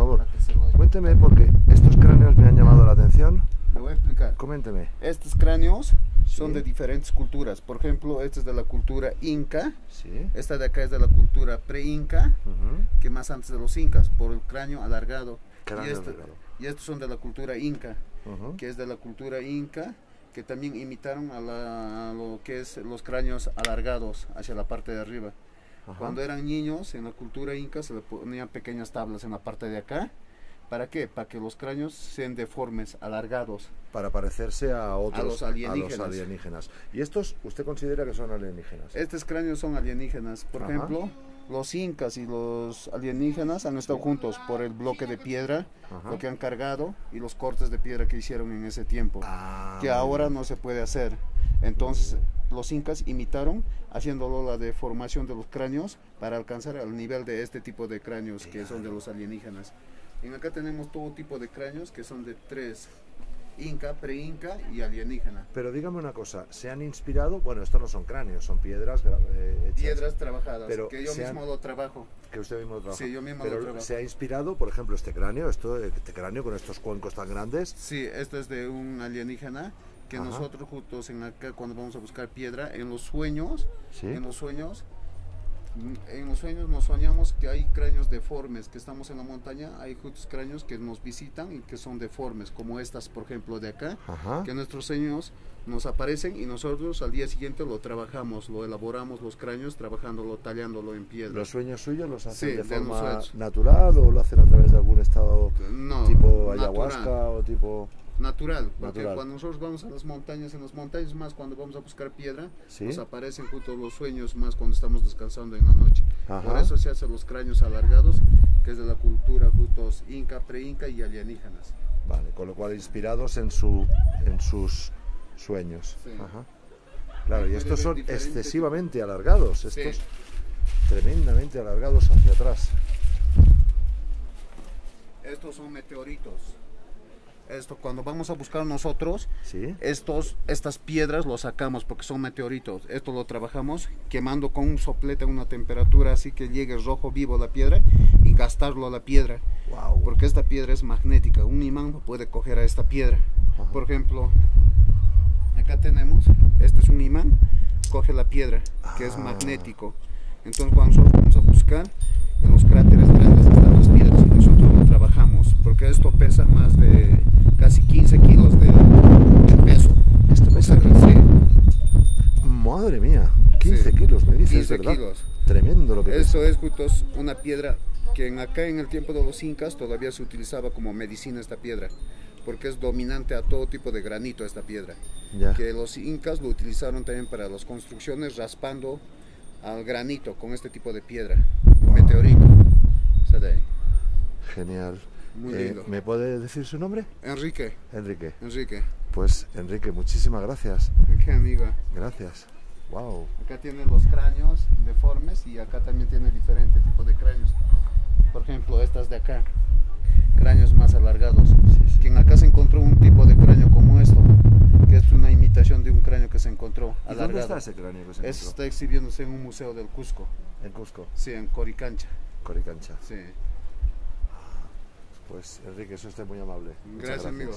Favor. Cuénteme porque estos cráneos me han llamado la atención. Le voy a explicar. Coménteme. Estos cráneos son Sí. de diferentes culturas. Por ejemplo, este es de la cultura inca. Sí. Esta de acá es de la cultura pre-inca, Ujú. que más antes de los incas, por el cráneo alargado. Cráneo y, este- alargado. y estos son de la cultura inca, Ujú. que es de la cultura inca, que también imitaron a, la- a lo que es los cráneos alargados hacia la parte de arriba. Ajá. Cuando eran niños, en la cultura inca se le ponían pequeñas tablas en la parte de acá. ¿Para qué? Para que los cráneos sean deformes, alargados. Para parecerse a otros los alienígenas. a los alienígenas. ¿Y estos usted considera que son alienígenas? Estos cráneos son alienígenas. Por Ajá. ejemplo, los incas y los alienígenas han estado juntos por el bloque de piedra, Ajá. lo que han cargado y los cortes de piedra que hicieron en ese tiempo, Ah, que ahora no se puede hacer. Entonces, los incas imitaron haciéndolo la deformación de los cráneos para alcanzar al nivel de este tipo de cráneos que son de los alienígenas. En acá tenemos todo tipo de cráneos que son de tres, inca, pre-inca y alienígena. Pero dígame una cosa, ¿se han inspirado? Bueno, estos no son cráneos, son piedras eh, hechas Piedras trabajadas, Pero que yo se han- mismo lo trabajo. que usted mismo trabaja. Sí, yo mismo lo Pero trabajo. se ha inspirado, por ejemplo, este cráneo, esto, este cráneo con estos cuencos tan grandes. Sí, esto es de un alienígena que Ajá. nosotros juntos en acá cuando vamos a buscar piedra, en los sueños, Sí. en los sueños, mm, en los sueños nos soñamos que hay cráneos deformes, que estamos en la montaña, hay jutos cráneos que nos visitan y que son deformes, como estas, por ejemplo, de acá, Ajá. que nuestros sueños nos aparecen y nosotros al día siguiente lo trabajamos, lo elaboramos los cráneos, trabajándolo, tallándolo en piedra. ¿Los sueños suyos los hacen Sí, de de forma sueños. natural o lo hacen a través de algún estado no, tipo natural. ayahuasca o tipo... Natural, porque Natural. cuando nosotros vamos a las montañas, en las montañas más cuando vamos a buscar piedra, Sí. nos aparecen justo los sueños más cuando estamos descansando en la noche. Ajá. Por eso se hacen los cráneos alargados, que es de la cultura justos inca, pre-inca y alienígenas. Vale, con lo cual inspirados en, su, en sus sueños. Sí. Ajá. Claro, y estos son excesivamente alargados, Sí. estos tremendamente alargados hacia atrás. Estos son meteoritos. Esto cuando vamos a buscar nosotros, ¿Sí? estos, estas piedras los sacamos porque son meteoritos. Esto lo trabajamos quemando con un soplete a una temperatura así que llegue rojo vivo la piedra y gastarlo a la piedra. Wow. Porque esta piedra es magnética. Un imán puede coger a esta piedra. Ajá. Por ejemplo, acá tenemos, este es un imán, coge la piedra, que es Ah. magnético. Entonces cuando nosotros vamos a buscar, en los cráteres grandes están las piedras y nosotros lo trabajamos. Porque esto pesa más de casi 15 kilos de, de peso. Esto pesa Sí, Madre mía, 15 Sí. kilos me dices, 15 ¿verdad? kilos. Tremendo lo que. Esto es justo una piedra que en acá en el tiempo de los incas todavía se utilizaba como medicina esta piedra, porque es dominante a todo tipo de granito esta piedra. Ya. Que los incas lo utilizaron también para las construcciones raspando al granito con este tipo de piedra, meteorito. De ahí. Genial. Muy Eh, lindo. ¿Me puede decir su nombre? Enrique, Enrique. Enrique, Pues Enrique, muchísimas gracias. qué amiga. Gracias. Wow. Acá tiene los cráneos deformes y acá también tiene diferente tipo de cráneos. Por ejemplo, estas de acá, cráneos más alargados. Sí, sí. Que en acá se encontró un tipo de cráneo como esto, que es una imitación de un cráneo que se encontró ¿Y dónde alargado. está ese cráneo que se encontró? está exhibiéndose en un museo del Cusco, En Cusco, sí, en Coricancha. Coricancha. Sí. Pues Enrique, eso usted muy amable. Gracias, amigo.